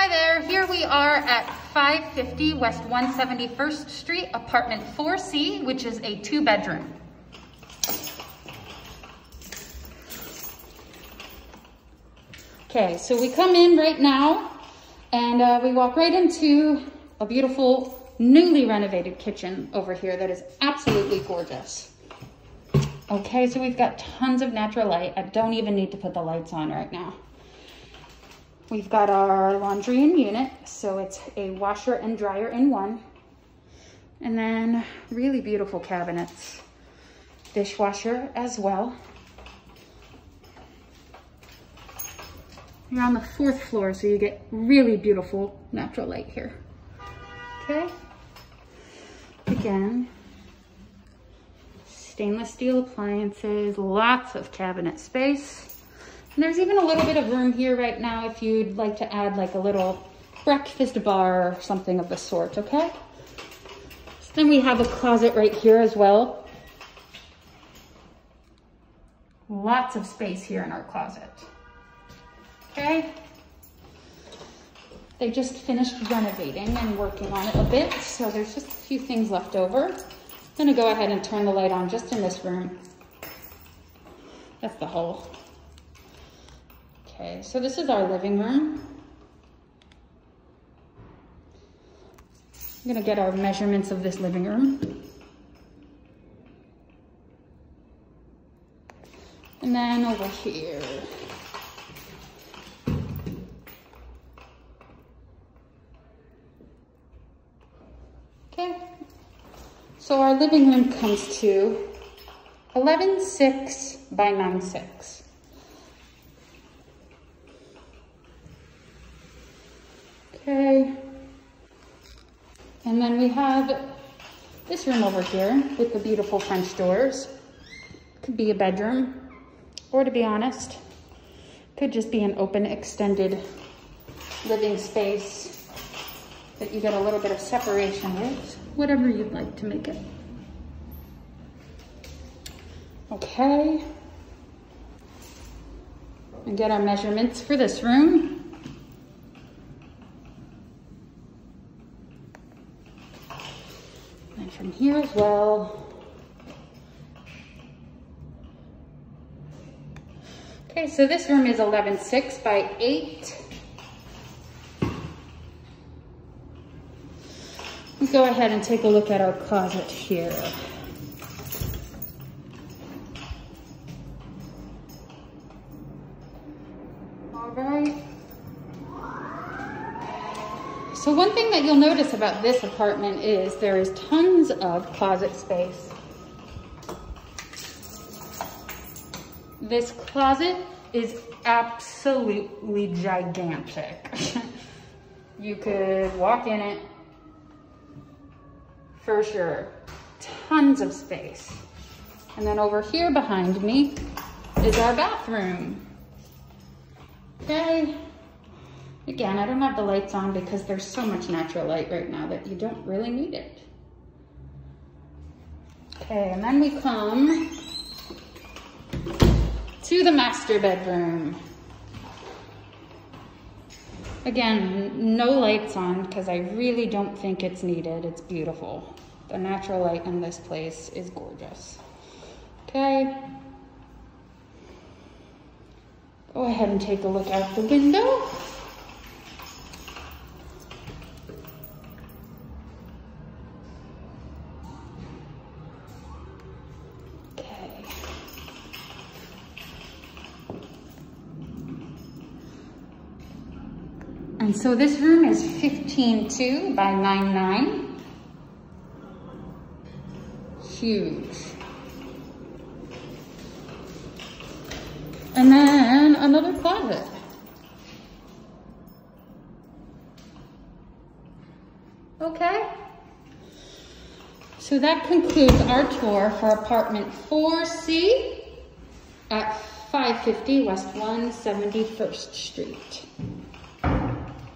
Hi there, here we are at 550 West 171st Street, apartment 4C, which is a two bedroom. Okay, so we come in right now and uh, we walk right into a beautiful newly renovated kitchen over here that is absolutely gorgeous. Okay, so we've got tons of natural light. I don't even need to put the lights on right now. We've got our laundry in unit, so it's a washer and dryer in one. And then really beautiful cabinets. Dishwasher as well. You're on the fourth floor, so you get really beautiful natural light here. Okay. Again, stainless steel appliances, lots of cabinet space. And there's even a little bit of room here right now if you'd like to add like a little breakfast bar or something of the sort, okay? So then we have a closet right here as well. Lots of space here in our closet, okay? They just finished renovating and working on it a bit, so there's just a few things left over. I'm gonna go ahead and turn the light on just in this room. That's the hole. Okay, so this is our living room. I'm gonna get our measurements of this living room. And then over here. Okay, so our living room comes to 11.6 by 9.6. Okay. And then we have this room over here with the beautiful French doors. Could be a bedroom, or to be honest, could just be an open, extended living space that you get a little bit of separation with, whatever you'd like to make it. Okay. And get our measurements for this room. From here as well. Okay, so this room is 11.6 by 8. Let's go ahead and take a look at our closet here. All right. So one thing that you'll notice about this apartment is there is tons of closet space. This closet is absolutely gigantic. you could walk in it for sure. Tons of space. And then over here behind me is our bathroom. Okay. Again, I don't have the lights on because there's so much natural light right now that you don't really need it. Okay, and then we come to the master bedroom. Again, no lights on because I really don't think it's needed. It's beautiful. The natural light in this place is gorgeous. Okay. Go ahead and take a look out the window. And so this room is 15.2 by 9.9. Huge. And then another closet. Okay. So that concludes our tour for apartment 4C at 550 West 171st Street.